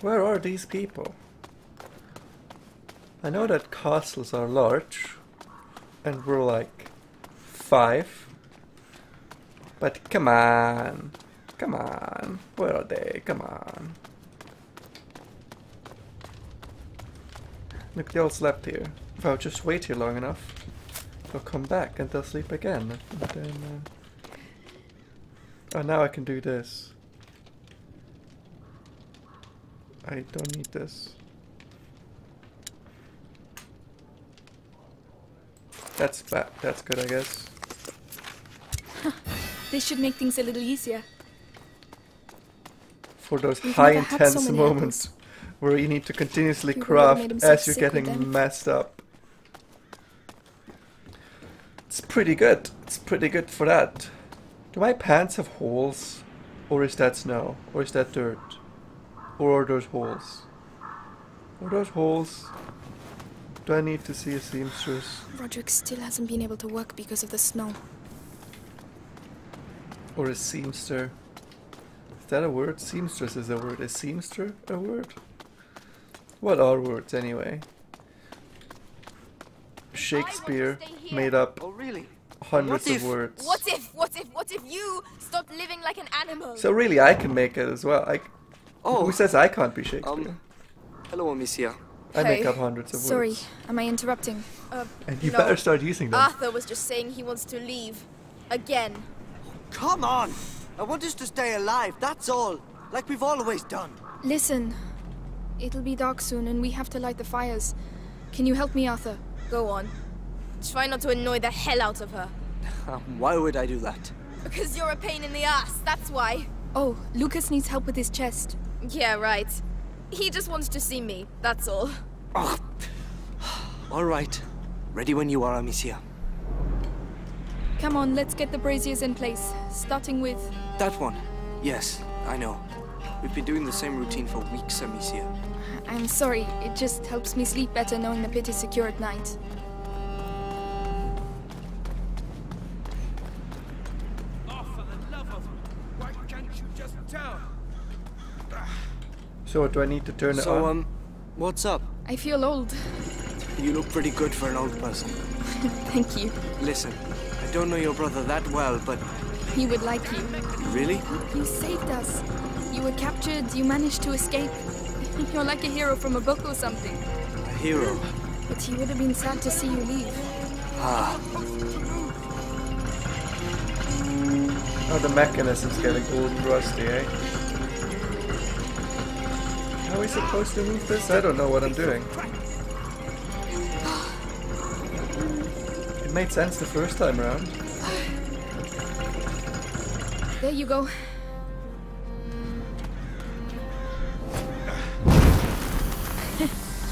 Where are these people? I know that castles are large, and we're like five. But come on, come on, where are they? Come on. Look, they all slept here. If I'll just wait here long enough, they'll come back and they'll sleep again. And then, uh... Oh, now I can do this. I don't need this. That's bad. That's good, I guess. This should make things a little easier. For those We've high so intense many moments where you need to continuously People craft so as you're getting messed up. It's pretty good. It's pretty good for that. Do my pants have holes? Or is that snow? Or is that dirt? Or are those holes? Are those holes? Do I need to see a seamstress? Roderick still hasn't been able to work because of the snow. Or a seamster? Is that a word? Seamstress is a word. Is seamster a word? What are words anyway? Shakespeare made up Oh, really? hundreds What of words. What if, what if, what if you stopped living like an animal? So really, I can make it as well. I, Oh, Who says I can't be Shakespeare? um, hello, Amicia. I make up hundreds of Sorry, words. Sorry, am I interrupting? Uh, And you no. better start using them. Arthur was just saying he wants to leave. Again. Come on! I want us to stay alive, that's all. Like we've always done. Listen, it'll be dark soon and we have to light the fires. Can you help me, Arthur? Go on. Try not to annoy the hell out of her. Um, why would I do that? Because you're a pain in the ass, that's why. Oh, Lucas needs help with his chest. Yeah, right. He just wants to see me, that's all. Oh. all right. Ready when you are, Amicia. Come on, let's get the braziers in place, starting with. That one. Yes, I know. We've been doing the same routine for weeks, Amicia. I'm sorry, it just helps me sleep better knowing the pit is secure at night. Oh, for the love of... Why can't you just tell? So do I need to turn it on? So, on? um, what's up? I feel old. You look pretty good for an old person. Thank you. Listen, I don't know your brother that well, but He would like you. really? You saved us. You were captured, you managed to escape. You're like a hero from a book or something. A hero. But he would have been sad to see you leave. Ah, Oh, the mechanism's getting old and rusty, eh? How are we supposed to move this? I don't know what I'm doing. It made sense the first time around. There you go.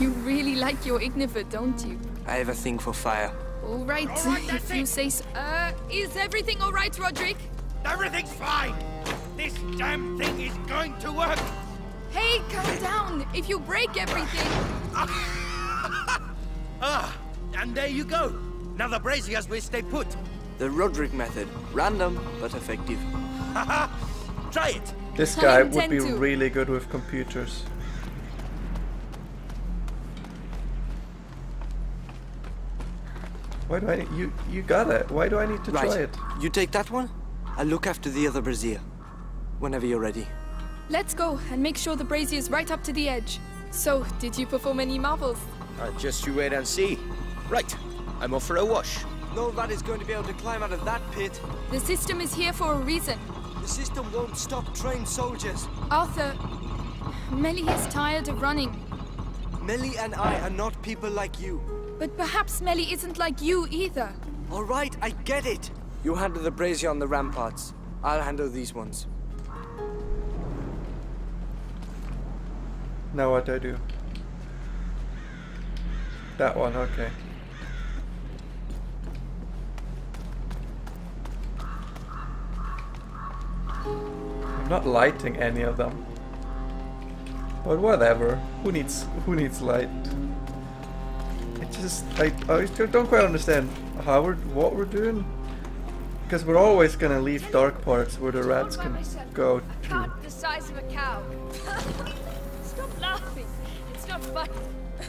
you really like your Ignifer, don't you? I have a thing for fire. All right, if you say so. Uh, is everything all right, Roderick? Everything's fine! This damn thing is going to work! Hey, calm down. If you break everything. Ah, and there you go. Now the braziers will stay put. The Roderick method. Random, but effective. Haha! Try it! This guy would be to. really good with computers. Why do I need, you you got it. Why do I need to right. try it? You take that one. I'll look after the other brazier. Whenever you're ready. Let's go and make sure the brazier is right up to the edge. So, did you perform any marvels? Uh, just you wait and see. Right, I'm off for a wash. No lad is going to be able to climb out of that pit. The system is here for a reason. The system won't stop trained soldiers. Arthur, Mélie is tired of running. Mélie and I are not people like you. But perhaps Mélie isn't like you either. All right, I get it. You handle the brazier on the ramparts. I'll handle these ones. Now what do I do? That one, okay. I'm not lighting any of them. But whatever. Who needs who needs light? It just I I don't quite understand how we're what we're doing. Because we're always gonna leave dark parts where the rats can go to. Stop laughing. It's not funny.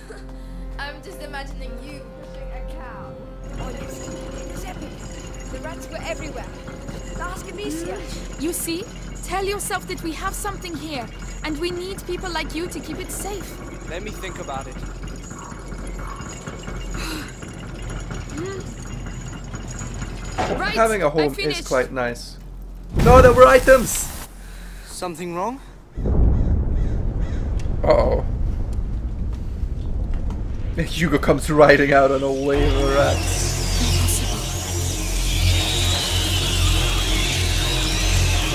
I'm just imagining you pushing a cow. Oh, yes. It was epic. The rats were everywhere. Ask Amicia. You see? Tell yourself that we have something here, and we need people like you to keep it safe. Let me think about it. Right, Having a home is quite nice. No, there were items! Something wrong? Uh oh. Hugo comes riding out on a wave of rats.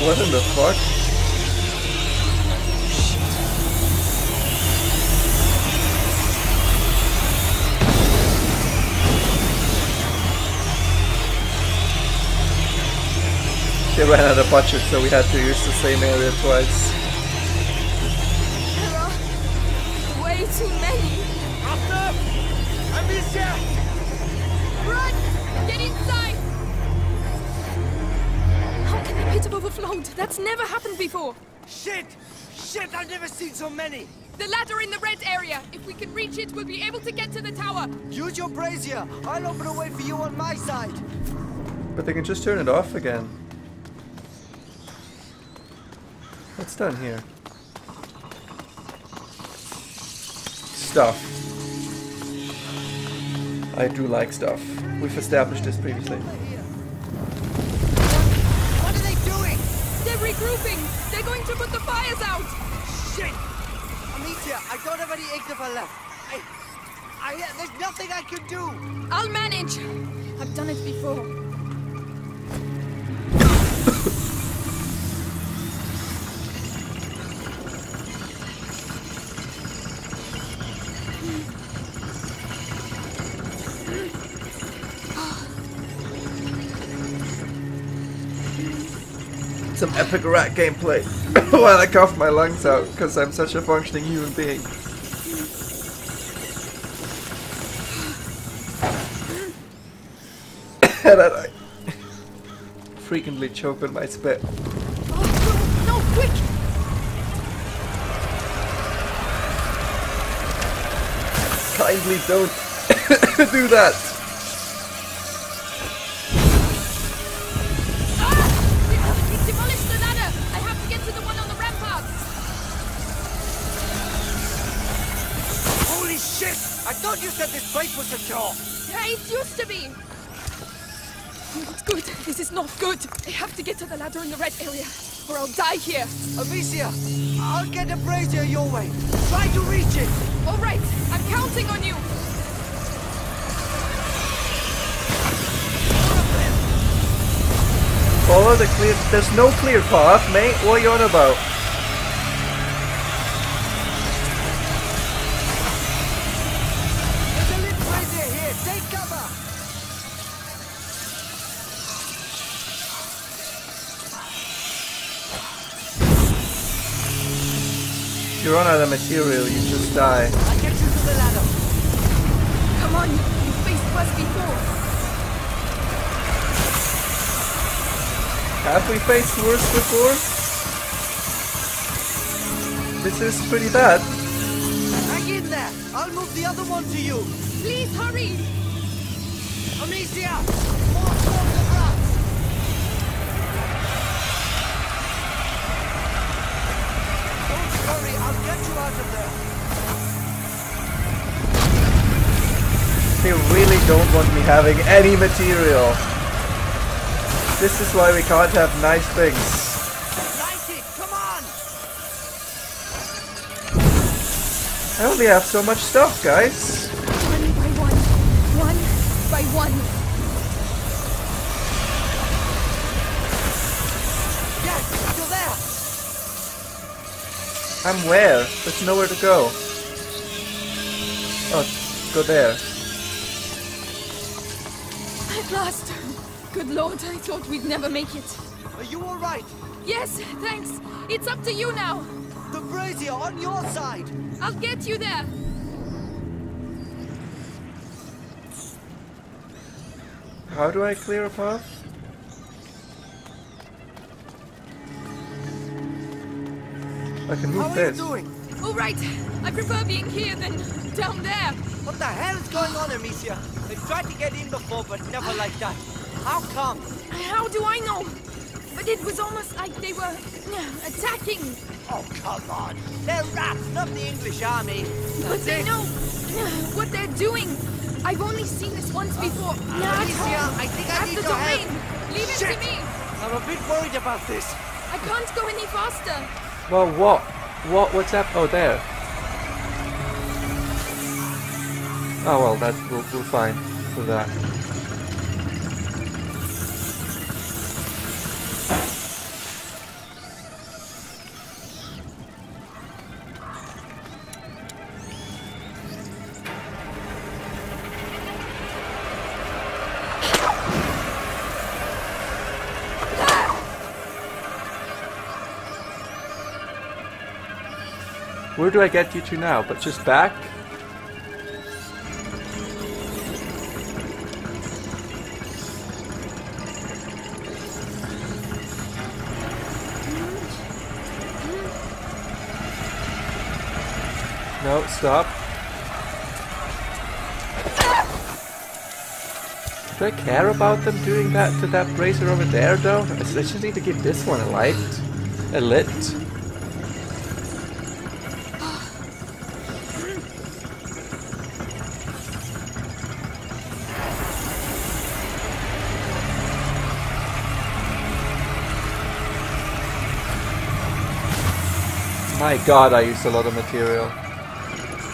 What in the fuck? They ran out of budget, so we had to use the same area twice. Run! Get inside! How can the pit have overflowed? That's never happened before. Shit! Shit, I've never seen so many! The ladder in the red area. If we can reach it, we'll be able to get to the tower. Use your brazier! I'll open a way for you on my side! But they can just turn it off again. What's done here? Stuff. I do like stuff. We've established this previously. What are they doing? They're regrouping. They're going to put the fires out. Shit! Amicia, I don't have any Ignifer left. I... I... There's nothing I can do! I'll manage. I've done it before. Some epic rat gameplay while I cough my lungs out because I'm such a functioning human being. and I frequently choke on my spit. Oh! Kindly don't do that. This place secure! Yeah, it used to be. Not good. This is not good. I have to get to the ladder in the red area, or I'll die here. Amicia, I'll get a brazier your way. Try to reach it! All right, I'm counting on you. Follow the clear. There's no clear path, mate. What are you on about? You run out of material, you just die. I'll get you to the ladder. Come on, you faced worse before. Have we faced worse before? This is pretty bad. Hang in there! I'll move the other one to you! Please hurry. Amicia! More swords of rats! They really don't want me having any material. This is why we can't have nice things. I only have so much stuff, guys. One by one, one by one. I'm where? There's nowhere to go. Oh, go there. At last. Good lord, I thought we'd never make it. Are you alright? Yes, thanks. It's up to you now. The brazier on your side! I'll get you there. How do I clear a path? I can How move are you doing? All right. I prefer being here than down there. What the hell is going on, Amicia? They tried to get in before, but never like that. How come? How do I know? But it was almost like they were uh, attacking. Oh, come on. They're rats, not the English army. But they know uh, what they're doing. I've only seen this once before. At Alicia, I think I at need the your domain. help. Leave it to me. I'm a bit worried about this. I can't go any faster. Well, what? What? What's up? Oh, there. Oh well, that we'll, we'll find for that. Do I get you to now? But just back? No, stop. Do I care about them doing that to that bracer over there though? I just need to give this one a light. A lit. My god, I used a lot of material.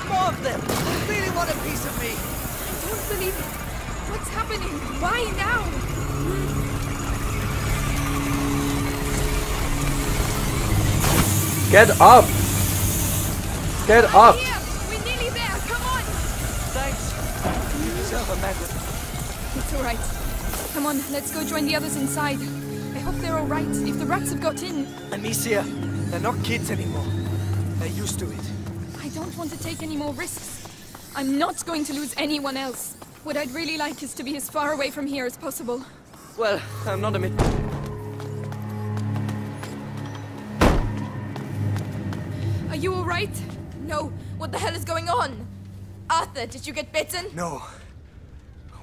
More of them. They really want a piece of me. I don't believe it. What's happening? Why now? Get up! Get up! Here! We're nearly there! Come on! Thanks. You deserve a medal. It's alright. Come on, let's go join the others inside. I hope they're alright. If the rats have got in, Amicia, they're not kids anymore. They're used to it. I don't want to take any more risks. I'm not going to lose anyone else. What I'd really like is to be as far away from here as possible. Well, I'm not a mid. Are you alright? No, what the hell is going on? Arthur, did you get bitten? No.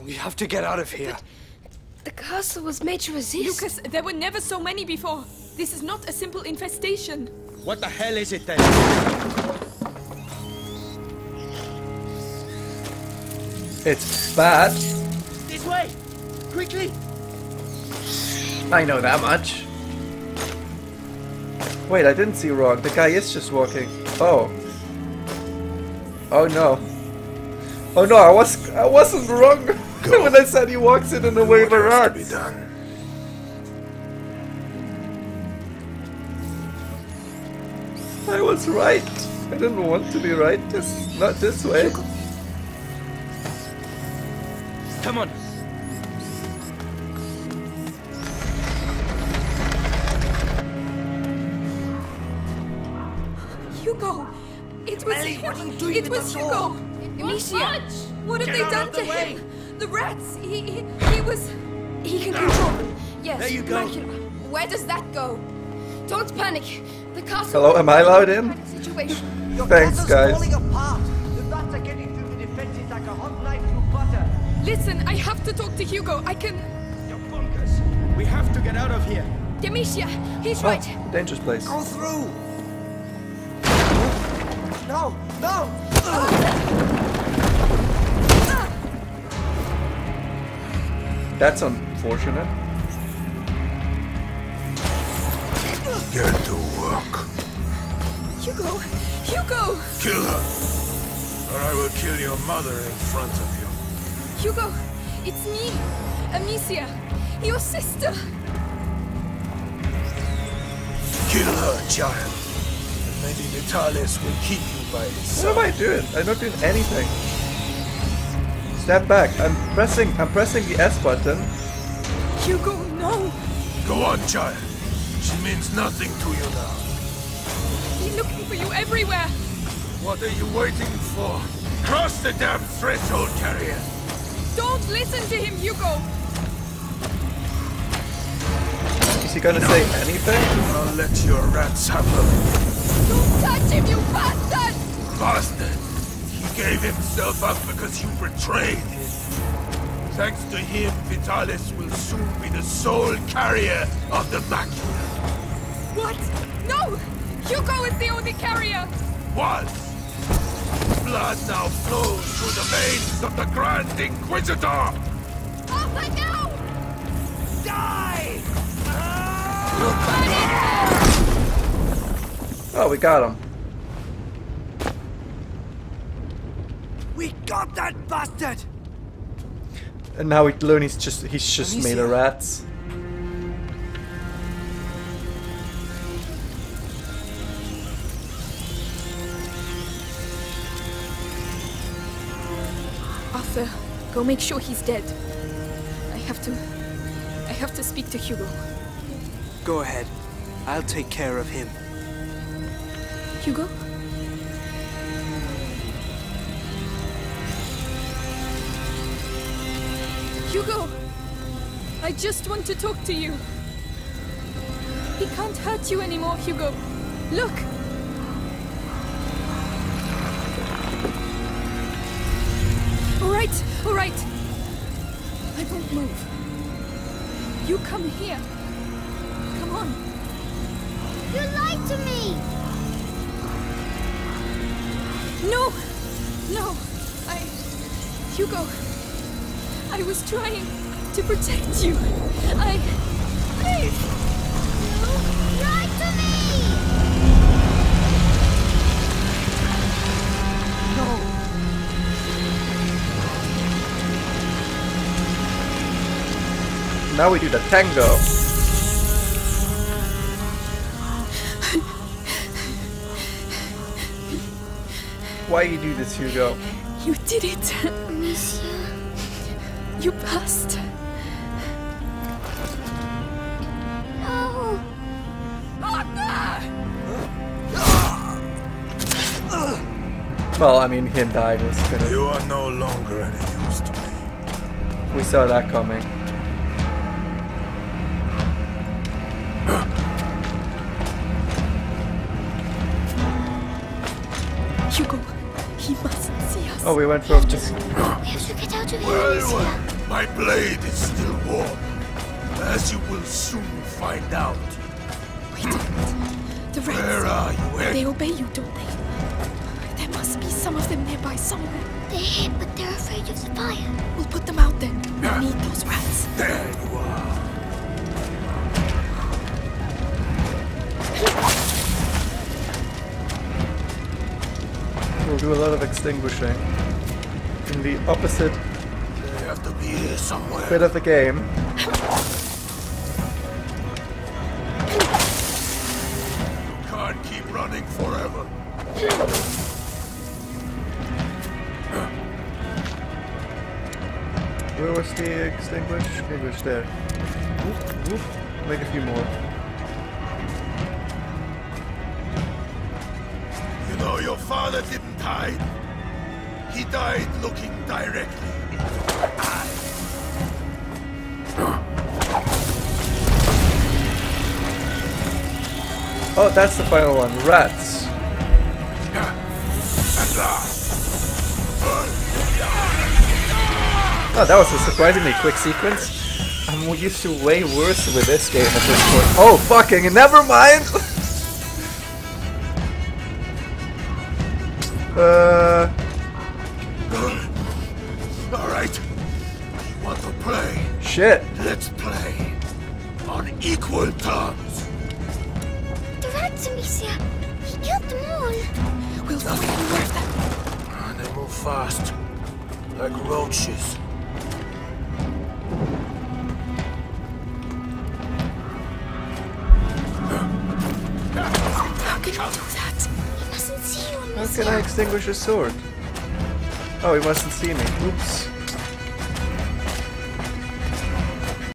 We have to get out of here. But The castle was made to resist. Lucas, there were never so many before. This is not a simple infestation. What the hell is it then? It's bad. This way! Quickly! I know that much. Wait, I didn't see wrong. The guy is just walking. Oh. Oh no. Oh no, I was I wasn't wrong when I said he walks in in a wave of rats. I was right. I didn't want to be right. This not this way. Come on! Hugo! It was Ellie, what are you doing it with was the Hugo! door? Amicia! What have Get they out done of to way. him? The rats! He, he, he was. He can control them. Yes. There you go. Dracula. Where does that go? Don't panic. The castle. Hello, am I allowed in? Situation. Your Thanks, guys. falling apart. The rats are getting through the defenses like a hot knife through butter. Listen, I have to talk to Hugo. I can. You're bonkers! We have to get out of here! Amicia, he's Oh, right. dangerous place. Go through. No, no. That's unfortunate. Get to work. Hugo! Hugo! Kill her, or I will kill your mother in front of you. Hugo! It's me! Amicia! Your sister! Kill her, child. And maybe Vitalis will keep you by his What am I doing? I'm not doing anything. Step back. I'm pressing I'm pressing the S button. Hugo, no! Go on, child. She means nothing to you now. He's looking for you everywhere! What are you waiting for? Cross the damn threshold, carrier. Don't listen to him, Hugo! Is he gonna say anything? I'll let your rats have him. Don't touch him, you bastard! Bastard! He gave himself up because you betrayed him. Thanks to him, Vitalis will soon be the sole carrier of the Macula. What? No! Hugo is the only carrier! Was. Blood now flows through the veins of the Grand Inquisitor! Arthur, no! Die! Ah! Oh, we got him. We got that bastard! And now we learn he's just he's just made of Amicia. Go make sure he's dead. I have to. I have to speak to Hugo. Go ahead. I'll take care of him. Hugo? Hugo! I just want to talk to you. He can't hurt you anymore, Hugo. Look! Alright, alright. I won't move. You come here. Come on. You lied to me! No! No! I. Hugo! I was trying to protect you. I. Please! You lied to me! Now we do the tango. Why you do this, Hugo? You did it! Amicia. You passed! No! Well, I mean, him dying was kind of. You are no longer any use to me. We saw that coming. Oh, we went from just. We have to get out of here, Well, well, my blade is still warm. As you will soon find out. Wait a minute. The rats. Where rats. are you, Ed? They obey you, don't they? There must be some of them nearby somewhere. They're here, but they're afraid of the fire. We'll put them out then. We need those rats. There you are. We'll do a lot of extinguishing. In the opposite They have to be here somewhere. bit of the game. You Can't keep running forever. Where was the extinguish? Extinguish there. Make a few more. Your father didn't hide. He died looking directly into my eyes. Oh, that's the final one. Rats. Oh, that was a surprisingly quick sequence. I'm used to way worse with this game at this point. Oh, fucking, never mind! uh, All right. You want to play? shit. Let's play. On equal terms. The rats, Amicia. He killed them all. We'll find more of them. And they move fast. Like roaches. How can I extinguish a sword? Oh, he mustn't see me. Oops.